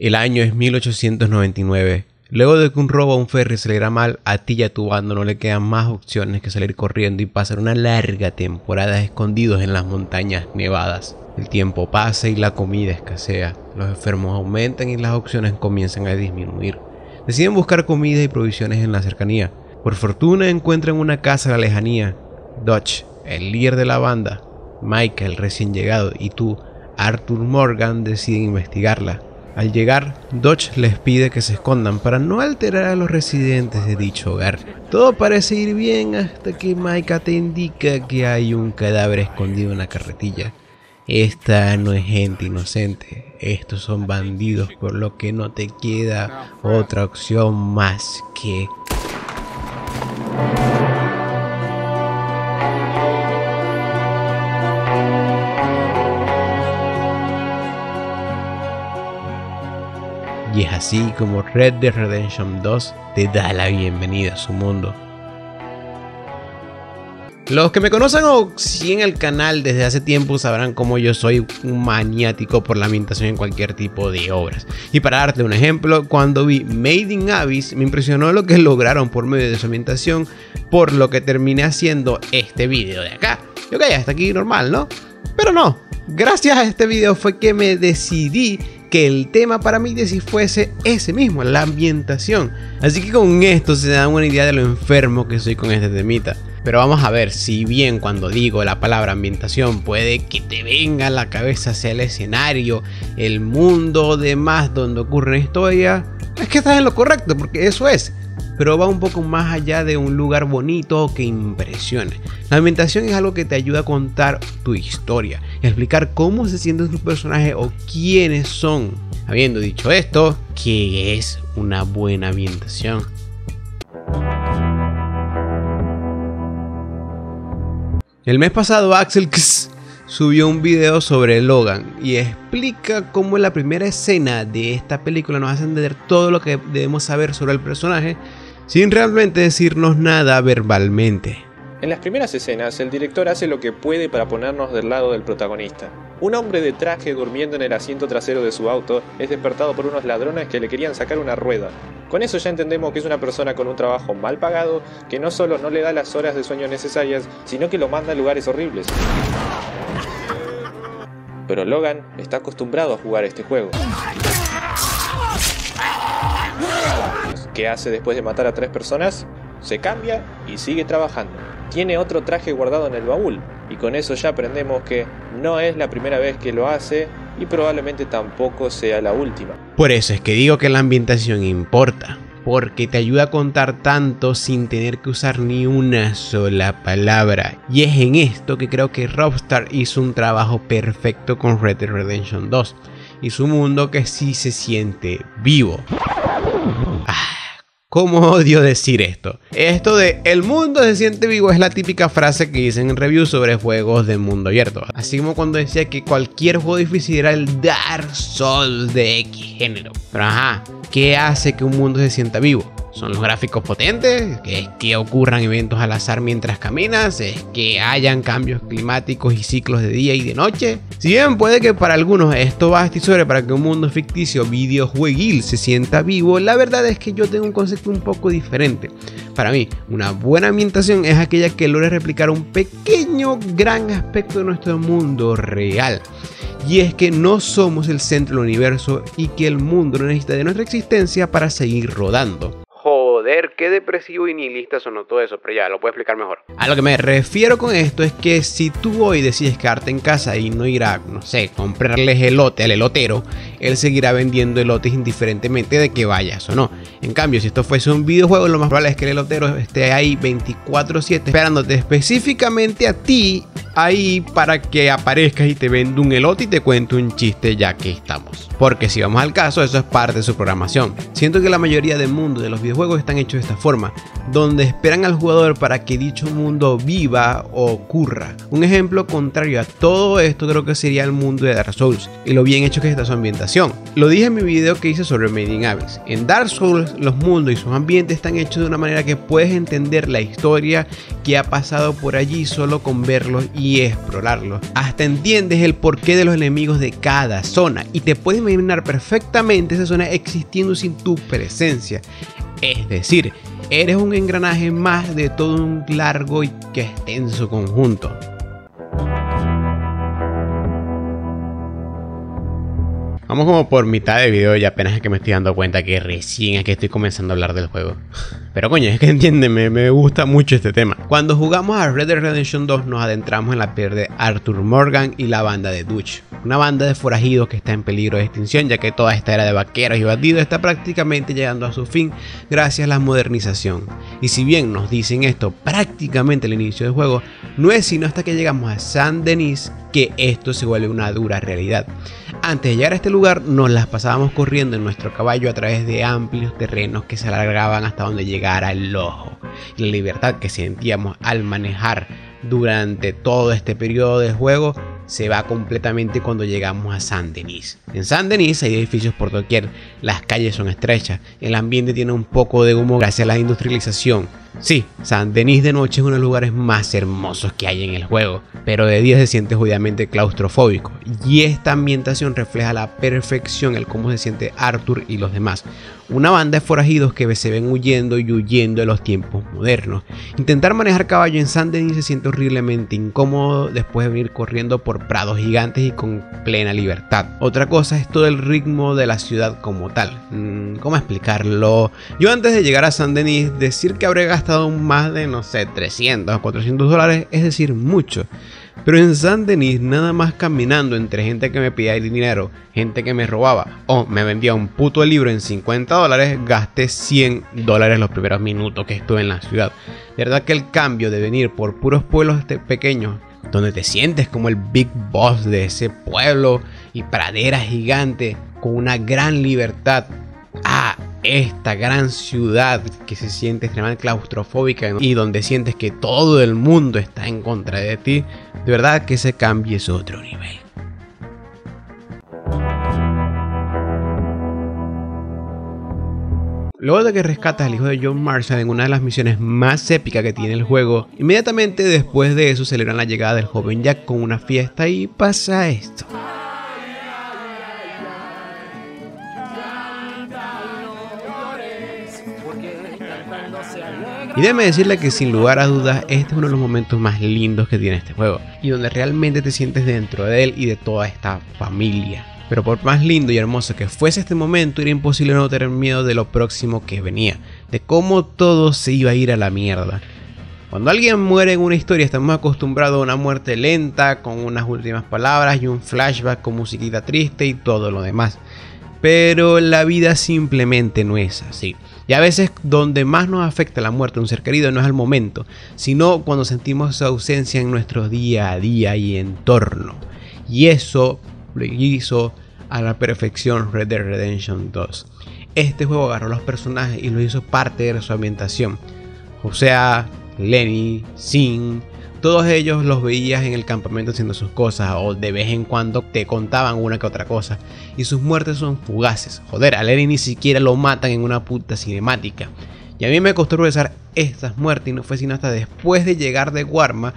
El año es 1899. Luego de que un robo a un ferry saliera mal, a ti y a tu bando no le quedan más opciones que salir corriendo y pasar una larga temporada escondidos en las montañas nevadas. El tiempo pasa y la comida escasea. Los enfermos aumentan y las opciones comienzan a disminuir. Deciden buscar comida y provisiones en la cercanía. Por fortuna encuentran una casa a la lejanía. Dodge, el líder de la banda, Michael, recién llegado, y tú, Arthur Morgan, deciden investigarla. Al llegar, Dodge les pide que se escondan para no alterar a los residentes de dicho hogar. Todo parece ir bien hasta que Micah te indica que hay un cadáver escondido en la carretilla. Esta no es gente inocente, estos son bandidos por lo que no te queda otra opción más que... así como Red Dead Redemption 2 te da la bienvenida a su mundo. Los que me conocen o siguen el canal desde hace tiempo sabrán cómo yo soy un maniático por la ambientación en cualquier tipo de obras. Y para darte un ejemplo, cuando vi Made in Abyss me impresionó lo que lograron por medio de su ambientación, por lo que terminé haciendo este video de acá. Y ok, hasta aquí normal, ¿no? Pero no, gracias a este video fue que me decidí que el tema para mí de si fuese ese mismo, la ambientación. Así que con esto se dan una idea de lo enfermo que soy con este temita. Pero vamos a ver, si bien cuando digo la palabra ambientación puede que te venga a la cabeza hacia el escenario, el mundo demás donde ocurre una historia, es que estás en lo correcto, porque eso es. Pero va un poco más allá de un lugar bonito que impresione. La ambientación es algo que te ayuda a contar tu historia, y a explicar cómo se sienten tus personajes o quiénes son. Habiendo dicho esto, ¿qué es una buena ambientación? El mes pasado Axel X subió un video sobre Logan y explica cómo la primera escena de esta película nos hace entender todo lo que debemos saber sobre el personaje sin realmente decirnos nada verbalmente. En las primeras escenas, el director hace lo que puede para ponernos del lado del protagonista. Un hombre de traje durmiendo en el asiento trasero de su auto es despertado por unos ladrones que le querían sacar una rueda. Con eso ya entendemos que es una persona con un trabajo mal pagado que no solo no le da las horas de sueño necesarias, sino que lo manda a lugares horribles. Pero Logan está acostumbrado a jugar este juego. ¿Qué hace después de matar a tres personas? Se cambia y sigue trabajando tiene otro traje guardado en el baúl, y con eso ya aprendemos que no es la primera vez que lo hace y probablemente tampoco sea la última. Por eso es que digo que la ambientación importa, porque te ayuda a contar tanto sin tener que usar ni una sola palabra. Y es en esto que creo que Rockstar hizo un trabajo perfecto con Red Dead Redemption 2 y su mundo que sí se siente vivo. Ah ¿Cómo odio decir esto? Esto de el mundo se siente vivo es la típica frase que dicen en reviews sobre juegos de mundo abierto. Así como cuando decía que cualquier juego difícil era el Dark Souls de X género. Pero ajá, ¿qué hace que un mundo se sienta vivo? Son los gráficos potentes, que es que ocurran eventos al azar mientras caminas, es que hayan cambios climáticos y ciclos de día y de noche. Si bien puede que para algunos esto baste sobre para que un mundo ficticio videojueguil se sienta vivo, la verdad es que yo tengo un concepto un poco diferente. Para mí, una buena ambientación es aquella que logra replicar un pequeño gran aspecto de nuestro mundo real. Y es que no somos el centro del universo y que el mundo no necesita de nuestra existencia para seguir rodando qué depresivo y nihilista sonó todo eso, pero ya lo puedo explicar mejor. A lo que me refiero con esto es que si tú hoy decides quedarte en casa y no ir a, no sé, comprarles elote al elotero, él seguirá vendiendo elotes indiferentemente de que vayas o no. En cambio, si esto fuese un videojuego, lo más probable es que el elotero esté ahí 24/7 esperándote específicamente a ti ahí para que aparezcas y te venda un elote y te cuente un chiste ya que estamos. Porque si vamos al caso, eso es parte de su programación. Siento que la mayoría del mundo de los videojuegos están hechos de esta forma, donde esperan al jugador para que dicho mundo viva o ocurra. Un ejemplo contrario a todo esto creo que sería el mundo de Dark Souls y lo bien hecho que está su ambientación. Lo dije en mi video que hice sobre Made in Abyss. En Dark Souls los mundos y sus ambientes están hechos de una manera que puedes entender la historia que ha pasado por allí solo con verlos y y explorarlo. Hasta entiendes el porqué de los enemigos de cada zona y te puedes imaginar perfectamente esa zona existiendo sin tu presencia. Es decir, eres un engranaje más de todo un largo y extenso conjunto. Vamos como por mitad de video y apenas es que me estoy dando cuenta que recién es que estoy comenzando a hablar del juego. Pero coño, es que entiéndeme, me gusta mucho este tema. Cuando jugamos a Red Dead Redemption 2 nos adentramos en la piel de Arthur Morgan y la banda de Dutch. Una banda de forajidos que está en peligro de extinción ya que toda esta era de vaqueros y bandidos está prácticamente llegando a su fin gracias a la modernización. Y si bien nos dicen esto prácticamente al inicio del juego, no es sino hasta que llegamos a San Denis que esto se vuelve una dura realidad. Antes de llegar a este lugar nos las pasábamos corriendo en nuestro caballo a través de amplios terrenos que se alargaban hasta donde llegara el ojo. La libertad que sentíamos al manejar durante todo este periodo de juego se va completamente cuando llegamos a San Denis. En San Denis hay edificios por doquier, las calles son estrechas, el ambiente tiene un poco de humo gracias a la industrialización. Sí, San Denis de noche es uno de los lugares más hermosos que hay en el juego, pero de día se siente jodidamente claustrofóbico y esta ambientación refleja la perfección el cómo se siente Arthur y los demás. Una banda de forajidos que se ven huyendo y huyendo de los tiempos modernos. Intentar manejar caballo en San Denis se siente horriblemente incómodo después de venir corriendo por prados gigantes y con plena libertad. Otra cosa es todo el ritmo de la ciudad como tal. Mm, ¿Cómo explicarlo? Yo antes de llegar a San Denis, decir que habré gastado más de, no sé, 300 o 400 dólares, es decir, mucho. Pero en San Denis, nada más caminando entre gente que me pedía dinero, gente que me robaba o me vendía un puto libro en 50 dólares, gasté 100 dólares los primeros minutos que estuve en la ciudad. Verdad que el cambio de venir por puros pueblos pequeños, donde te sientes como el big boss de ese pueblo y pradera gigante con una gran libertad, a esta gran ciudad que se siente extremadamente claustrofóbica y donde sientes que todo el mundo está en contra de ti, de verdad que ese cambio es otro nivel. Luego de que rescatas al hijo de John Marshall en una de las misiones más épicas que tiene el juego, inmediatamente después de eso celebran la llegada del joven Jack con una fiesta y pasa esto. Y déjeme decirle que sin lugar a dudas este es uno de los momentos más lindos que tiene este juego y donde realmente te sientes dentro de él y de toda esta familia. Pero por más lindo y hermoso que fuese este momento, era imposible no tener miedo de lo próximo que venía, de cómo todo se iba a ir a la mierda. Cuando alguien muere en una historia estamos acostumbrados a una muerte lenta, con unas últimas palabras y un flashback con musiquita triste y todo lo demás. Pero la vida simplemente no es así. Y a veces donde más nos afecta la muerte de un ser querido no es al momento, sino cuando sentimos su ausencia en nuestro día a día y entorno. Y eso lo hizo a la perfección Red Dead Redemption 2. Este juego agarró los personajes y lo hizo parte de su ambientación. O sea, Lenny, Sin, todos ellos los veías en el campamento haciendo sus cosas o de vez en cuando te contaban una que otra cosa. Y sus muertes son fugaces. Joder, a Lenny ni siquiera lo matan en una puta cinemática. Y a mí me costó procesar estas muertes y no fue sino hasta después de llegar de Guarma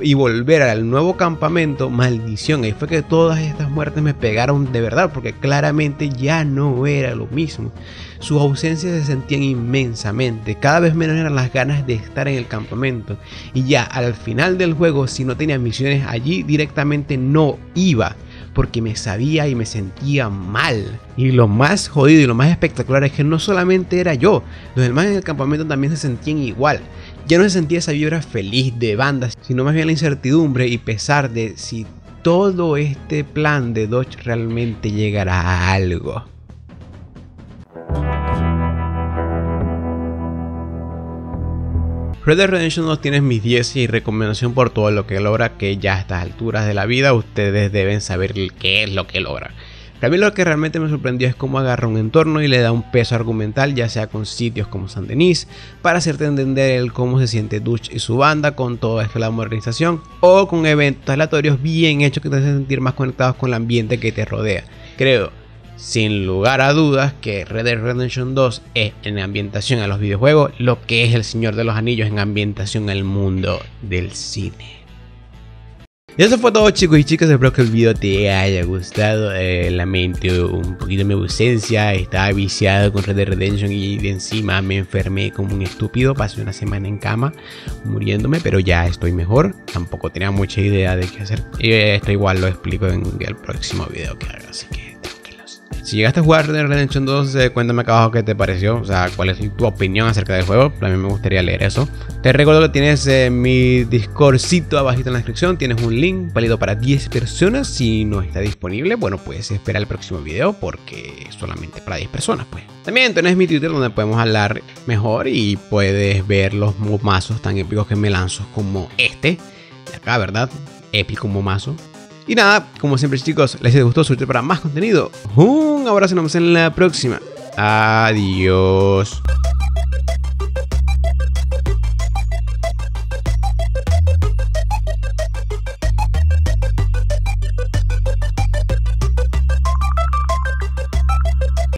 y volver al nuevo campamento, maldición. Ahí fue que todas estas muertes me pegaron de verdad, porque claramente ya no era lo mismo. Sus ausencias se sentían inmensamente, cada vez menos eran las ganas de estar en el campamento. Y ya al final del juego, si no tenía misiones allí, directamente no iba porque me sabía y me sentía mal. Y lo más jodido y lo más espectacular es que no solamente era yo, los demás en el campamento también se sentían igual. Ya no se sentía esa vibra feliz de bandas, sino más bien la incertidumbre y pesar de si todo este plan de Dodge realmente llegará a algo. Red Dead Redemption 2 tiene mis 10 y recomendación por todo lo que logra, que ya a estas alturas de la vida ustedes deben saber qué es lo que logra. Para mí lo que realmente me sorprendió es cómo agarra un entorno y le da un peso argumental, ya sea con sitios como San Denis, para hacerte entender el cómo se siente Dutch y su banda con toda esta la modernización, o con eventos aleatorios bien hechos que te hacen sentir más conectados con el ambiente que te rodea. Creo sin lugar a dudas que Red Dead Redemption 2 es en ambientación a los videojuegos lo que es El Señor de los Anillos en ambientación al mundo del cine. Y eso fue todo chicos y chicas, espero que el video te haya gustado. Eh, lamento un poquito mi ausencia, estaba viciado con Red Dead Redemption y de encima me enfermé como un estúpido. Pasé una semana en cama muriéndome, pero ya estoy mejor. Tampoco tenía mucha idea de qué hacer. Y esto igual lo explico en el próximo video que haga, así que si llegaste a jugar Red Dead Redemption 2, eh, cuéntame acá abajo qué te pareció, o sea, cuál es tu opinión acerca del juego. Mí me gustaría leer eso. Te recuerdo que tienes eh, mi Discordcito abajito en la descripción, tienes un link válido para 10 personas. Si no está disponible, bueno, puedes esperar el próximo video porque solamente para 10 personas, pues. También tienes mi Twitter donde podemos hablar mejor y puedes ver los mazos tan épicos que me lanzo como este. Acá, ¿verdad? Épico momazo. Y nada, como siempre chicos, les gustó, suerte para más contenido. Un abrazo y nos vemos en la próxima. Adiós.